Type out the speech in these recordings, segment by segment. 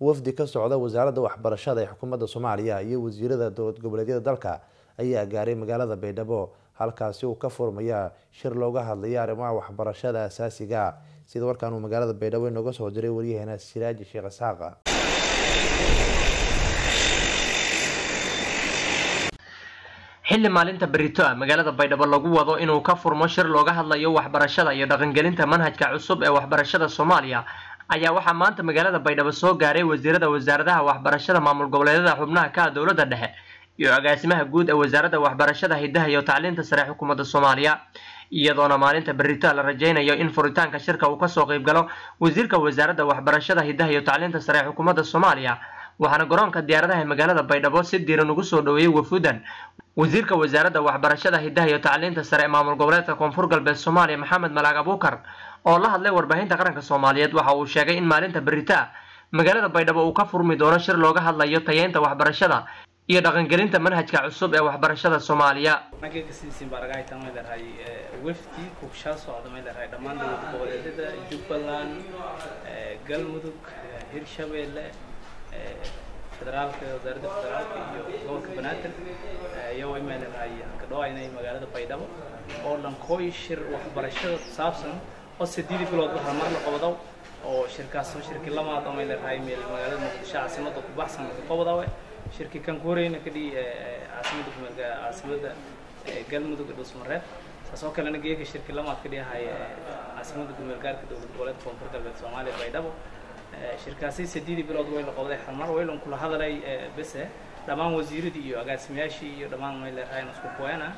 wafdi ka socda wasaaradda waxbarashada ee xukuumadda soomaaliya iyo wasiirada dowlad goboleedyada dalka ayaa gaaray magaalada baydhabo halkaasi uu ka furmaya shir looga hadlaya arrimaha waxbarashada asaasiga sida warkaan uu magaalada baydhabo inooga soo diray waryaheena siraaji sheekh isxaaqa xilli maalinta berito ah magaalada baydhabo lagu wado inuu ka furmo shir looga hadlayo waxbarashada iyo dhaqangelinta manhajka cusub ee waxbarashada soomaaliya ayaa waxaa maanta magaalada baydhabo soo gaaray wasiirada wasaaradaha waxbarashada maamul goboleedyada xubnaha ka dowladda dhexe iyo agaasimaha guud ee wasaaradda waxbarashada hidaha iyo tacliinta sare xukuumadda soomaaliya. Iyadoona maalinta berito la rajaynayo in furitaanka shirka uu ka soo qayb galo wasiirka wasaaradda waxbarashada hidaha iyo tacliinta sare ee xukuumadda soomaaliya waxaana garoonka diyaaradaha magaalada baydhabo si diiran ugu soo dhoweeyey wafudan. Wasiirka wasaaradda waxbarashada hidaha iyo tacliinta sare ee maamul goboleedka koonfur galbeed soomaaliya maxamed malaag abuukar oo la hadlay warbaahinta qaranka soomaaliyeed waxa uu sheegay in maalinta berito ah magaalada baydhabo uu ka furmi doono shir looga hadlayo tayeynta waxbarashada iyo dhaqangelinta manhajka cusub ee waxbarashada soomaaliya. May federaalka wasaaradda federaalka iyo gobolka banaadir iyagoo imay leedahay kadhawaynay magaalada baydhabo oo dhankooy shir waxbarashada ku saabsan oo sideedii bilood hal mar la qabado oo shirkaas shirkii lamaad oo may leedahay meel magaalada muqdisho caasimadda ku baxsan ka qabadawe shirkii kan ku horeyna kadhii caasimadda kumeelka caasimadda galmudug dhusmareed saasoo kalena geeka shirkii lamaad ka dhihay caasimadda gumeelgaarka dowlad goboleedka koonfur galbeed soomaaliya baydhabo shirkaasi sideedii bilood way la qabday xalmar waylan kula hadalay bese dhammaan wasiiradii iyo agaasimayaashii iyo dhammaan may leedahay isku kuweena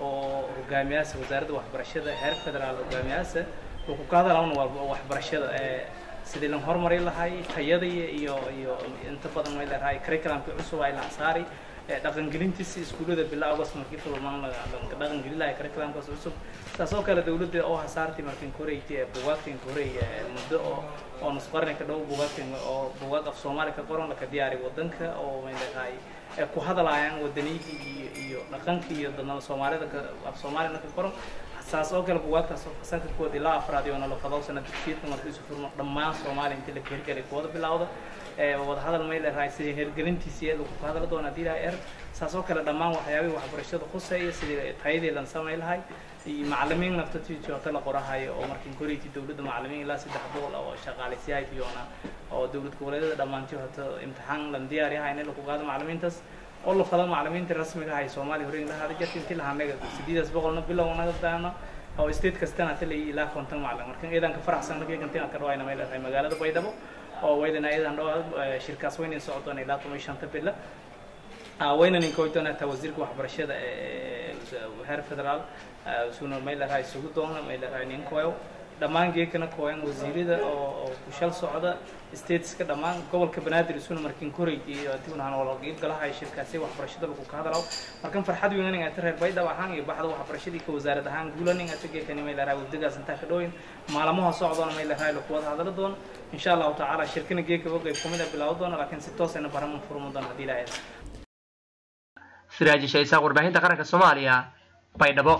oo hogaamiyaasha wasaaradda waxbarashada heer federaal hogaamiyaasha wuxuu ka hadalaana waa waxbarashada sidii lan horumari lahay tayadii iyo iyo inta badan may leedahay curriculumka cusub ay la saari dhaqangelintiisa iskuullada bilaa august markii fulmaan dhaqangelin lahay curriculumkaas cusub. Saas oo kale dawladda oo hasaartay markin koreyti buugaagtan korey muddo oo oo nusqarni ka dhow buugaagtan oo buugaag af soomaali ka qoran laka diyaari wadanka oo may leedahay ku hadalaayaan wadaniyadii iyo iyo dhaqankii iyo dadnada soomaalida af soomaalina ka qoran saas oo kale buugaagtaas oo fasalka kood ilaa afraad iyo nolofadoo sana dugsiyeedka markii isu furmo dhammaan soomaaliya intii la hirgelay kuwada bilowda. Wada hadal may leedahay sidii hirgelintiisii lagu ku hadala doona haddii ilahay er saas oo kale dhammaan waxyaabihii waxbarashada khuseeya sidii tayadii lan samay lahay. Iyo macalimiin naftatiisa hota la qorahayo oo markin koreyti dowladda macalimiin ilaa saddex boqol oo shaqaaleysiyahay fiyoona oo dowlad goboleedyada dhammaantii hota imtixaan lan diyaari ahay in lagu qaado macalimiintaas oo la fado macalimiinta rasmiga ahay soomaaliya horey la hada jirta intii lahanaga sideedaas boqolna bilow naga daano oo state kastana talay ilaa konton macalin. Marka iidan ka faraxsan markii kantina ka dhawayna may leedahay magaalada baydhabo oo waydana iidan dhawaa shirkaas wayna socdaan ilaa toban shanta bilo wayna ninka waydoona taa wasiirka waxbarashada heer federaal suna may leedahay isugu doona may leedahay ninkoyo dhammaan geekana kooyan wasiirada oo ku shal socda stateska dhammaan gobolka banaadir isuna markin koreyti iyo tiwnahan wala qeyb galahay shirkaasi waxbarashada lagu ka hadalaw markan farxad weyn aniga inta reer baydhab ahaan iyo baxda waxbarashadii wasaarad ahaan guulanin inta geekani may leedahay wabdigaas intaa maalmaha socdoona may leedahay lagu wada hadala doona insha allahu tacaala shirkana geeka qeyb ka mid a bilaawo doona laakiin si toosayna baraman furmo doona haddii ilaahay siraaji shaysaaq warbaahinta qaranka soomaaliya baydhabo